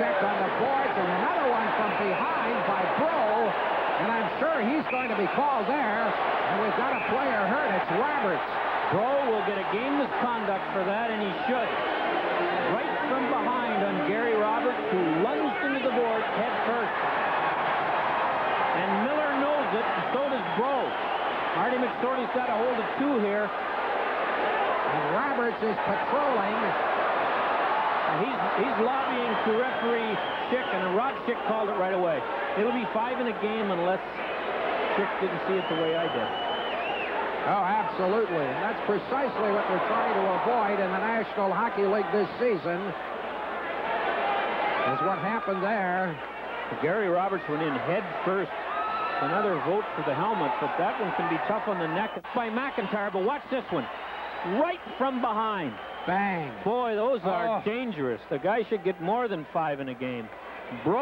check on the boards and another one from behind by Bro. And I'm sure he's going to be called there. And we've got a player hurt. It's Roberts. Bro will get a game misconduct for that, and he should. Right from behind on Gary Roberts, who lunged into the board head first. And Miller knows it, and so does Bro. Marty McSorley's got a hold of two here. And Roberts is patrolling. And he's, he's lobbying to referee Shick, and Rob Shick called it right away. It'll be five in a game unless Shick didn't see it the way I did. Oh, absolutely. And that's precisely what we're trying to avoid in the National Hockey League this season. Is what happened there. Gary Roberts went in head first. Another vote for the helmet, but that one can be tough on the neck by McIntyre. But watch this one. Right from behind. Bang. Boy, those are Oh. dangerous. The guy should get more than five in a game. Bro.